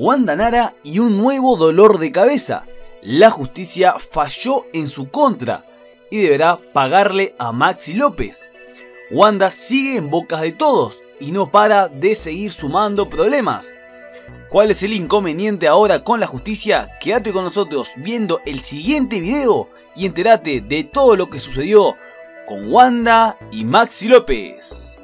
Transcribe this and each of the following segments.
Wanda Nara y un nuevo dolor de cabeza. La justicia falló en su contra y deberá pagarle a Maxi López. Wanda sigue en bocas de todos y no para de seguir sumando problemas. ¿Cuál es el inconveniente ahora con la justicia? Quédate con nosotros viendo el siguiente video y entérate de todo lo que sucedió con Wanda y Maxi López.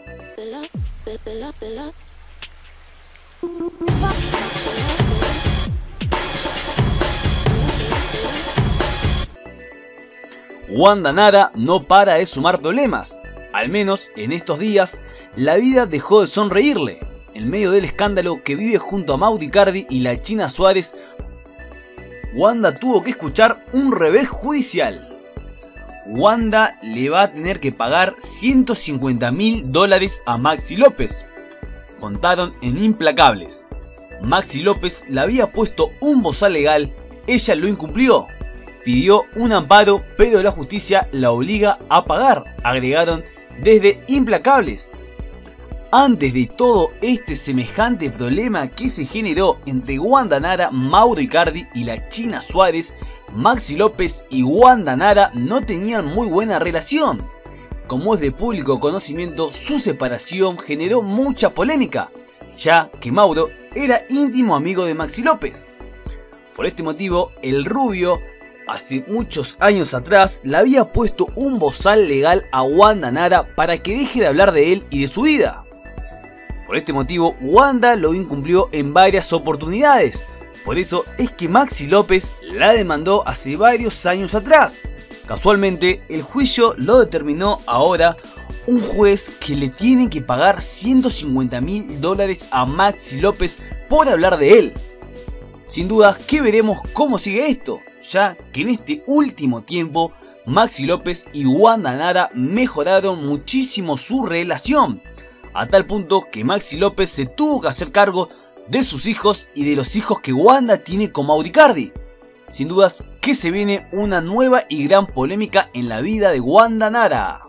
Wanda Nara no para de sumar problemas. Al menos en estos días, la vida dejó de sonreírle. En medio del escándalo que vive junto a Mauro Icardi y la China Suárez, Wanda tuvo que escuchar un revés judicial. Wanda le va a tener que pagar 150 mil dólares a Maxi López. Contaron en Implacables. Maxi López le había puesto un bozal legal, ella lo incumplió. Pidió un amparo, pero la justicia la obliga a pagar, agregaron desde Implacables. Antes de todo este semejante problema que se generó entre Wanda Nara, Mauro Icardi y la China Suárez, Maxi López y Wanda Nara no tenían muy buena relación. Como es de público conocimiento, su separación generó mucha polémica, ya que Mauro era íntimo amigo de Maxi López. Por este motivo, el rubio, hace muchos años atrás, le había puesto un bozal legal a Wanda Nara para que deje de hablar de él y de su vida. Por este motivo, Wanda lo incumplió en varias oportunidades. Por eso es que Maxi López la demandó hace varios años atrás. Casualmente, el juicio lo determinó ahora un juez que le tiene que pagar 150 mil dólares a Maxi López por hablar de él. Sin duda que veremos cómo sigue esto, ya que en este último tiempo Maxi López y Wanda Nara mejoraron muchísimo su relación a tal punto que Maxi López se tuvo que hacer cargo de sus hijos y de los hijos que Wanda tiene con Mauricardi. Sin dudas que se viene una nueva y gran polémica en la vida de Wanda Nara.